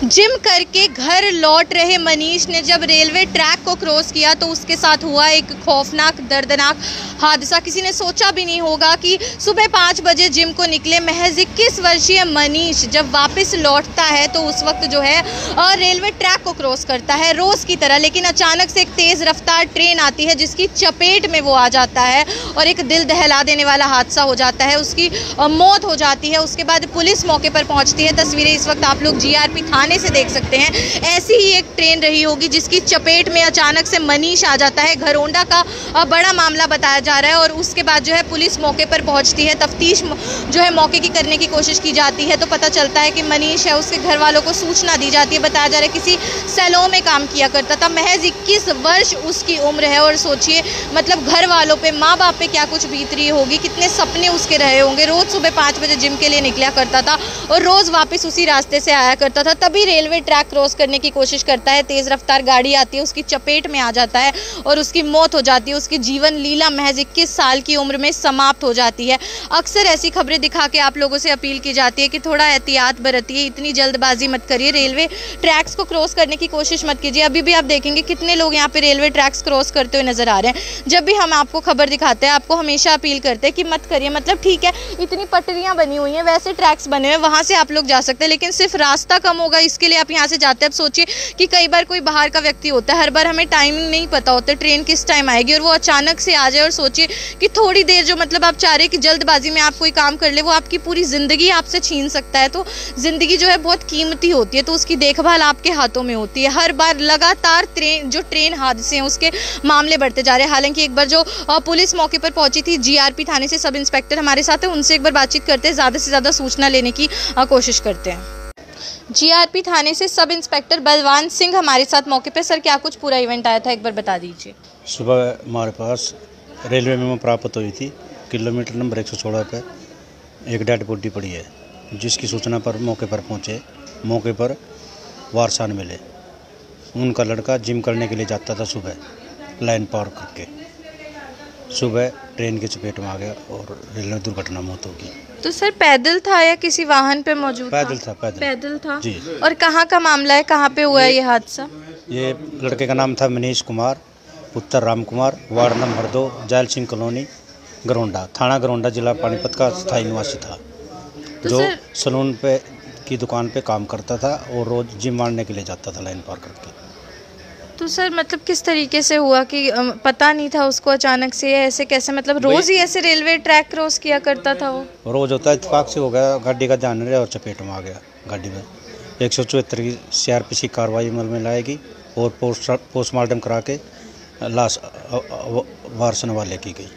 Gym करके घर लौट रहे मनीष ने जब रेलवे ट्रैक को क्रॉस किया तो उसके साथ हुआ एक खौफनाक, दर्दनाक हादसा। किसी ने सोचा भी नहीं होगा कि सुबह पाँच बजे जिम को निकले महज इक्कीस वर्षीय मनीष जब वापस लौटता है तो उस वक्त जो है रेलवे ट्रैक को क्रॉस करता है, रोज़ की तरह। लेकिन अचानक से एक तेज़ रफ्तार ट्रेन आती है जिसकी चपेट में वो आ जाता है और एक दिल दहला देने वाला हादसा हो जाता है। उसकी मौत हो जाती है। उसके बाद पुलिस मौके पर पहुँचती है। तस्वीरें इस वक्त आप लोग जीआरपी थाने से देख सकते हैं। ऐसी ही एक ट्रेन रही होगी जिसकी चपेट में अचानक से मनीष आ जाता है। घरोंडा का बड़ा मामला बताया जा रहा है और उसके बाद जो है पुलिस मौके पर पहुँचती है। तफ्तीश जो है मौके की करने की कोशिश की जाती है तो पता चलता है कि मनीष है, उसके घर वालों को सूचना दी जाती है। बताया जा रहा है किसी सैलो में काम किया करता था। महज इक्कीस वर्ष उसकी उम्र है और सोचिए मतलब घर वालों पर माँ बाप पे क्या कुछ बीत रही होगी? कितने सपने उसके रहे होंगे। रोज़ सुबह पाँच बजे जिम के लिए निकला करता था और रोज़ वापस उसी रास्ते से आया करता था। तभी रेलवे ट्रैक क्रॉस करने की कोशिश करता है, तेज़ रफ्तार गाड़ी आती है, उसकी चपेट में आ जाता है और उसकी मौत हो जाती है, उसकी जीवन लीला महज इक्कीस साल की उम्र में समाप्त हो जाती है। अक्सर ऐसी खबरें दिखा के आप लोगों से अपील की जाती है कि थोड़ा एहतियात बरतिए, इतनी जल्दबाजी मत करिए, रेलवे ट्रैक्स को क्रॉस करने की कोशिश मत कीजिए। अभी भी आप देखेंगे कितने लोग यहाँ पे रेलवे ट्रैक्स क्रॉस करते हुए नज़र आ रहे हैं। जब भी हम आपको खबर दिखाते हैं, आपको हमेशा अपील करते हैं कि मत करिए मतलब ठीक है, इतनी पटरियाँ बनी हुई हैं, वैसे ट्रैक्स बने हुए वहाँ से आप लोग जा सकते हैं, लेकिन सिर्फ़ रास्ता कम होगा इसके लिए आप यहाँ से जाते हैं अब सोचिए कि कई बार कोई बाहर का व्यक्ति होता है, हर बार हमें टाइमिंग नहीं पता होता ट्रेन किस टाइम आएगी और वो अचानक से आ जाए और सोचिए कि थोड़ी देर जो मतलब आप चाह रहे कि जल्दबाजी में आप कोई काम कर ले, वो आपकी पूरी ज़िंदगी आपसे छीन सकता है। तो ज़िंदगी जो है बहुत कीमती होती है तो उसकी देखभाल आपके हाथों में होती है। हर बार लगातार ट्रेन जो ट्रेन हादसे हैं, उसके मामले बढ़ते जा रहे हैं। हालाँकि एक बार जो पुलिस मौके पर पहुँची थी जीआरपी थाने से सब इंस्पेक्टर हमारे साथ है, उनसे एक बार बातचीत करते हैं, ज़्यादा से ज़्यादा सूचना लेने की कोशिश करते हैं। जीआरपी थाने से सब इंस्पेक्टर बलवान सिंह हमारे साथ मौके पर। सर, क्या कुछ पूरा इवेंट आया था? एक बार बता दीजिए। सुबह हमारे पास रेलवे में प्राप्त हुई थी। किलोमीटर नंबर एक सौ सोलह पर एक डेड बॉडी पड़ी है, जिसकी सूचना पर मौके पर पहुँचे। मौके पर वारसान मिले। उनका लड़का जिम करने के लिए जाता था सुबह, लाइन पार करके। सुबह ट्रेन की चपेट में आ गया और रेलवे दुर्घटना मौत होगी तो सर पैदल था या किसी वाहन पे मौजूद पैदल था पैदल। पैदल था? जी। और कहाँ का मामला है? कहाँ पे हुआ है ये हादसा? ये लड़के का नाम था मनीष कुमार पुत्र राम कुमार वार्ड नंबर दो जैल सिंह कॉलोनी गरोंडा थाना गरोंडा जिला पानीपत का स्थायी निवासी था। तो जो सलून पे की दुकान पे काम करता था और रोज जिम मारने के लिए जाता था लाइन पार करके। तो सर मतलब किस तरीके से हुआ कि पता नहीं था उसको अचानक से ऐसे कैसे? मतलब रोज ही ऐसे रेलवे ट्रैक क्रॉस किया करता था वो? रोज होता है इतफाक से हो गया गाड़ी का ध्यान नहीं रहा और चपेट में आ गया गाड़ी में। एक सौ चौहत्तर की सी आर पी सी कार्रवाई अमल में लाएगी और पोस्ट पोस्टमार्टम करा के लाश वारसन वाले की गई।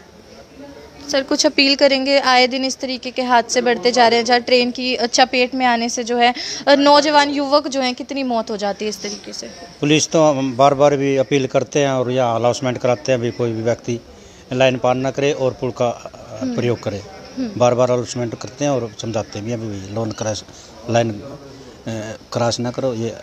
सर कुछ अपील करेंगे? आए दिन इस तरीके के हादसे बढ़ते जा रहे हैं जहाँ ट्रेन की चपेट में आने से जो है नौजवान युवक जो हैं कितनी मौत हो जाती है इस तरीके से? पुलिस तो हम बार बार भी अपील करते हैं और या अनाउंसमेंट कराते हैं भी कोई भी व्यक्ति लाइन पार ना करे और पुल का प्रयोग करे। बार बार अनाउंसमेंट करते हैं और समझाते भी हैं भी लोन क्रॉस लाइन क्रॉस ना करो ये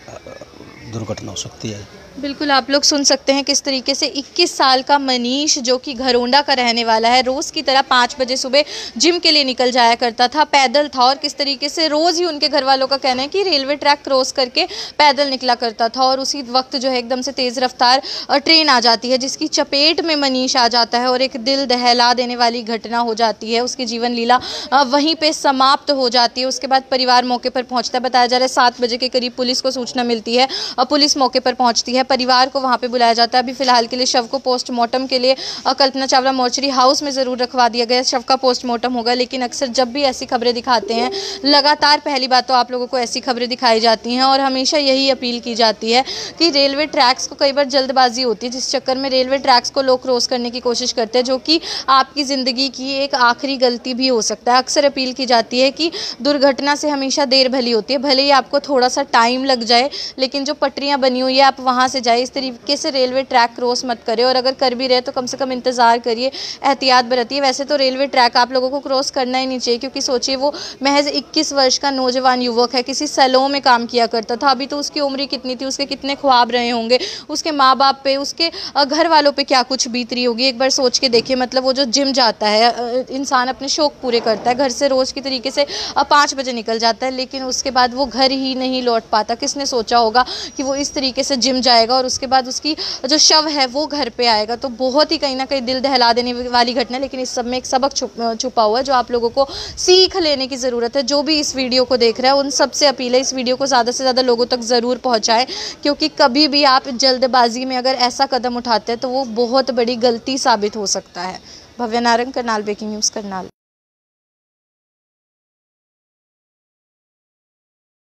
दुर्घटना हो सकती है। बिल्कुल, आप लोग सुन सकते हैं किस तरीके से 21 साल का मनीष जो कि घरोंडा का रहने वाला है, रोज़ की तरह पाँच बजे सुबह जिम के लिए निकल जाया करता था, पैदल था और किस तरीके से रोज़ ही उनके घर वालों का कहना है कि रेलवे ट्रैक क्रॉस करके पैदल निकला करता था और उसी वक्त जो है एकदम से तेज़ रफ्तार ट्रेन आ जाती है, जिसकी चपेट में मनीष आ जाता है और एक दिल दहला देने वाली घटना हो जाती है, उसकी जीवन लीला वहीं पर समाप्त हो जाती है। उसके बाद परिवार मौके पर पहुँचता है, बताया जा रहा है सात बजे के करीब पुलिस को सूचना मिलती है और पुलिस मौके पर पहुँचती है। परिवार को वहाँ पर बुलाया जाता है। अभी फ़िलहाल के लिए शव को पोस्टमार्टम के लिए कल्पना चावला मोर्चरी हाउस में ज़रूर रखवा दिया गया। शव का पोस्टमार्टम होगा, लेकिन अक्सर जब भी ऐसी खबरें दिखाते हैं, लगातार पहली बात तो आप लोगों को ऐसी खबरें दिखाई जाती हैं और हमेशा यही अपील की जाती है कि रेलवे ट्रैक्स को कई बार जल्दबाजी होती है, जिस चक्कर में रेलवे ट्रैक्स को लोग क्रॉस करने की कोशिश करते हैं, जो कि आपकी ज़िंदगी की एक आखिरी गलती भी हो सकता है। अक्सर अपील की जाती है कि दुर्घटना से हमेशा देर भली होती है, भले ही आपको थोड़ा सा टाइम लग जाए, लेकिन जो पटरियाँ बनी हुई है, आप वहाँ से जाए इस तरीके से रेलवे ट्रैक क्रॉस मत करे और अगर कर भी रहे तो कम से कम इंतज़ार करिए। एहतियात बरतिए। वैसे तो रेलवे ट्रैक आप लोगों को क्रॉस करना ही नहीं चाहिए क्योंकि सोचिए वो महज इक्कीस वर्ष का नौजवान युवक है, किसी सैलों में काम किया करता था। अभी तो उसकी उम्र कितनी थी, उसके कितने ख्वाब रहे होंगे, उसके माँ बाप पे, उसके घर वालों पर क्या कुछ बीत रही होगी? एक बार सोच के देखिए मतलब वो जो जिम जाता है इंसान अपने शौक पूरे करता है। घर से रोज़ की तरीके से पाँच बजे निकल जाता है, लेकिन उसके बाद वो घर ही नहीं लौट पाता। किसने सोचा होगा कि वो इस तरीके से जिम जाएगा और उसके बाद उसकी जो शव है वो घर पे आएगा। तो बहुत ही कहीं ना कहीं दिल दहला देने वाली घटना लेकिन इस सब में एक सबक छुप हुआ है जो आप लोगों को सीख लेने की ज़रूरत है। जो भी इस वीडियो को देख रहा है, उन सबसे अपील है इस वीडियो को ज़्यादा से ज़्यादा लोगों तक ज़रूर पहुँचाएँ, क्योंकि कभी भी आप जल्दबाजी में अगर ऐसा कदम उठाते हैं तो वो बहुत बड़ी गलती साबित हो सकता है। Bhavya Narang, Karnal breaking news, Karnal.